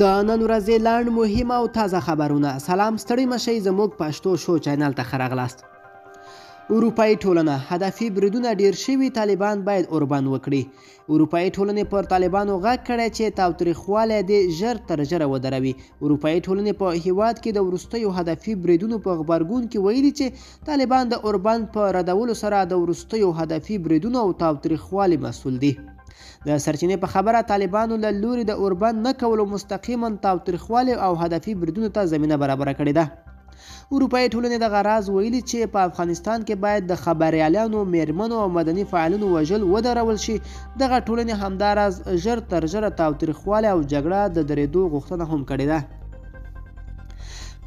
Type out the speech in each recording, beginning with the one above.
د نن ورځې لنډ مهم او تازه خبرونه سلام ستړي مشي زموږ پښتو شو چینل ته خرغلاست اروپאי ټولنه هدفي بریدونه ډیر شوي طالبان باید اوربند وکړي اروپאי ټولنې پر طالبانو غږ کړی چې تاوتریخوالی دې ژر تر ژره ودروي اروپایي ټولنې په هیواد کې د وروستیو هدفي بریدونو په غبرګون کې ویلي چې طالبان د اوربند په ردولو سره د وروستیو هدفي بریدونو او تاوتریخوالي مسول دي. د سرچینې په خبره طالبانو له لوري د اوربند نه کولو مستقیما تاوتریخوالي او هدفي بریدونو ته زمینه برابره کړې ده. اروپايي ټولنې دغه راز ویلي چې په افغانستان کې باید د خبریالانو، مېرمنو او مدني فعالینو وژل ودرول شي، دغه ټولنې همداراز ژر تر ژره تاوتریخوالی او جګړه د درېدو غوښتنه هم کړې ده.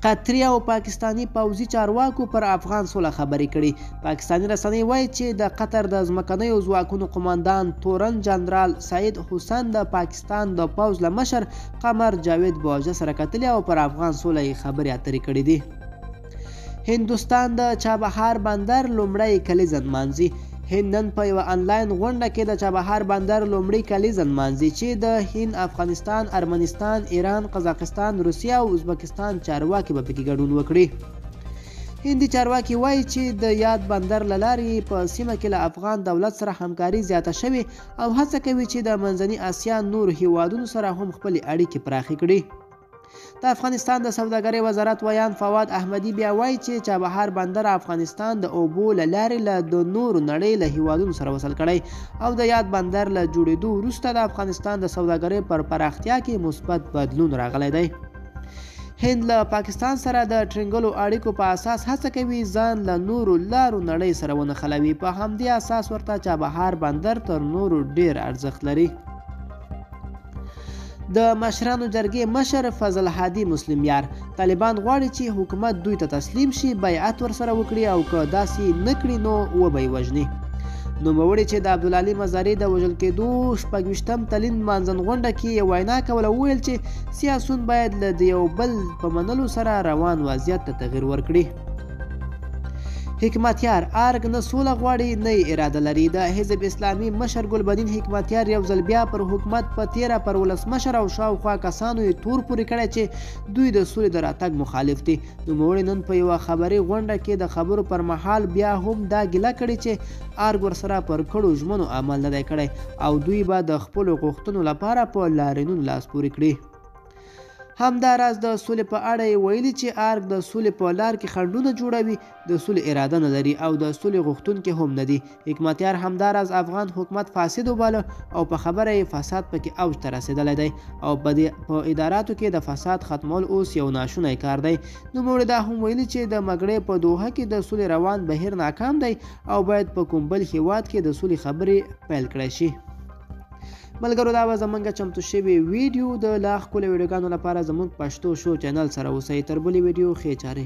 قطري او پاکستاني پوځي چارواکو پر افغان سوله خبرې کړي. پاکستاني رسنۍ وايي چې د قطر د ځمکنیو ځواکونو قوماندان تورن جنرال سعید حسن د پاکستان د پوځ له مشر قمر جاوید باجه سره کتلې او پر افغان سوله یې خبرې اترې کړې دي. هندوستان د چابهار بندر لومړی کلیزه نمانځي، هند نن په یوه انلاین غونډه کې د چابهار بندر لومړي کلیزه نمانځي چې د هند، افغانستان، ارمنستان، ایران، قزاقستان، روسیه او ازبکستان چارواکي به پکې ګډون وکړي. هندي چارواکي وايي چې د یاد بندر له لارې په سیمه کې له افغان دولت سره همکاري زیاته شوې او هڅه کوي چې د منځني اسیا نورو هېوادونو سره هم خپلې اړیکې پراخې کړي. د افغانستان د سوداګرۍ وزارت ویاند فواد احمدي بیا وایي چې چابهار بندر افغانستان د اوبو له لارې له د نورو نړۍ له هېوادونو سره وصل کړی او د یاد بندر له جوړېدو وروسته د افغانستان د سوداګرۍ پر پراختیا کې مثبت بدلون راغلی دی. هند له پاکستان سره د ټرینګلو اړیکو په اساس هڅه کوي ځان له نورو لارو نړۍ سره ونښلوي په همدې اساس ورته چابهار بندر تر نورو ډیر ارزښت لري د مشرانو جرګې مشر فضل هادي مسلم یار طالبان غواړي چې حکومت دوی ته تسلیم شي بیعت ورسره وکړي او که داسې نه کړي نو وبه یې وژني نوموړي چې د عبدالعلي مزاري د وژل کېدو شپږویشتم تلین مانځن غونډه کې یې وینا کوله وویل چې سیاسون باید له د یو بل په منلو سره روان وضعیت ته تغیر ورکړي حکمتیار ارګ نه سوله غواړي نه اراده لري د حزب اسلامي مشر ګلبدین حکمتیار یو ځل بیا پر حکومت په تیره پر ولسمشر او شاوخوا کسانو یې تور پورې کړی چې دوی د سولې د راتګ مخالف دي نوموړي نن په یوه خبري غونډه کې د خبرو پر مهال بیا هم دا ګیله کړې چې ارګ ورسره پر کړو ژمنو عمل نه دی کړی او دوی به د خپلو غوښتنو لپاره په لارینون لاس پورې کړي همداراز د سولې په اړه یې ویلي چې ارګ د سولې په لار کې خنډونه جوړوي د سولې اراده نه لري او د سولې غوښتونکي هم نه دي حکمتیار همدا راز افغان حکومت فاسد وباله او په خبره یې فساد پکې اوج ته رسېدلی دی او په دې په اداراتو کې د فساد ختمول اوس یو ناشونی کار دی. نوموړي دا هم ویلي چې د مګړې په دوحه کې د سولې روان بهیر ناکام دی او باید په کوم بل هېواد کې د سولې خبرې پیل کړای شي. ملګرو دا وه زمونږ چمتو شوې ویډیو د لا ښکلو ویډیوګانو لپاره زمونږ پښتو شو چینل سره اوسئ تر بلې ویډیو ښې چارې